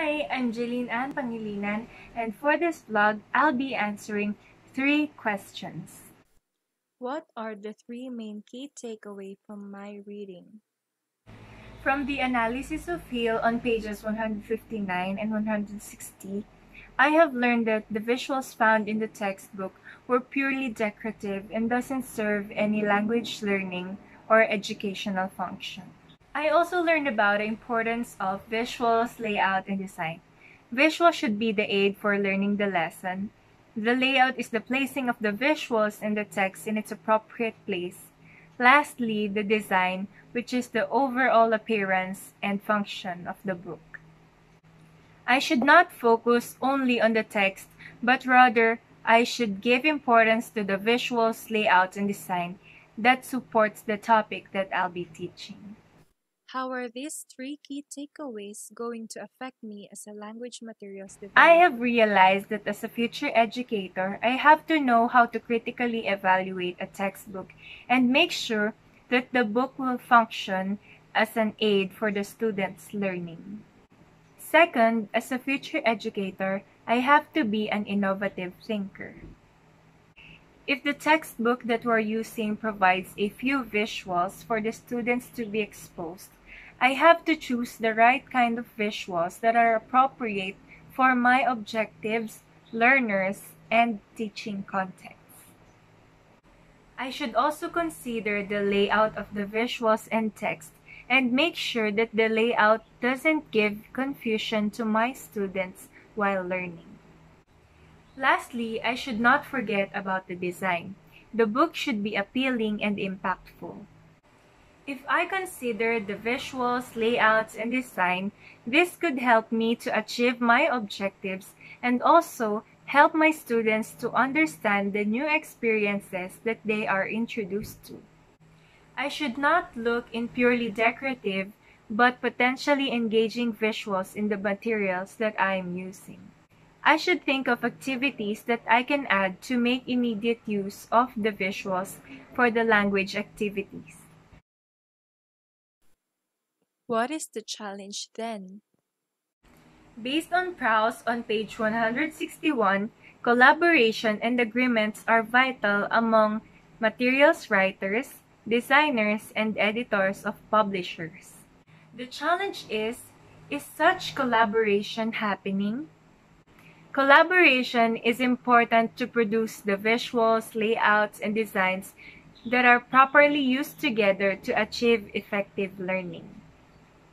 Hi, I'm Gelyne Ann Pangilinan, and for this vlog, I'll be answering three questions. What are the three main key takeaway from my reading? From the analysis of Hill on pages 159 and 160, I have learned that the visuals found in the textbook were purely decorative and doesn't serve any language learning or educational function. I also learned about the importance of visuals, layout, and design. Visual should be the aid for learning the lesson. The layout is the placing of the visuals and the text in its appropriate place. Lastly, the design, which is the overall appearance and function of the book. I should not focus only on the text, but rather I should give importance to the visuals, layout, and design that supports the topic that I'll be teaching. How are these three key takeaways going to affect me as a language materials developer? I have realized that as a future educator, I have to know how to critically evaluate a textbook and make sure that the book will function as an aid for the student's learning. Second, as a future educator, I have to be an innovative thinker. If the textbook that we're using provides a few visuals for the students to be exposed, I have to choose the right kind of visuals that are appropriate for my objectives, learners, and teaching context. I should also consider the layout of the visuals and text and make sure that the layout doesn't give confusion to my students while learning. Lastly, I should not forget about the design. The book should be appealing and impactful. If I consider the visuals, layouts, and design, this could help me to achieve my objectives and also help my students to understand the new experiences that they are introduced to. I should not look in purely decorative but potentially engaging visuals in the materials that I am using. I should think of activities that I can add to make immediate use of the visuals for the language activities. What is the challenge then? Based on Prowse on page 161, collaboration and agreements are vital among materials writers, designers, and editors of publishers. The challenge is, is such collaboration happening? Collaboration is important to produce the visuals, layouts, and designs that are properly used together to achieve effective learning.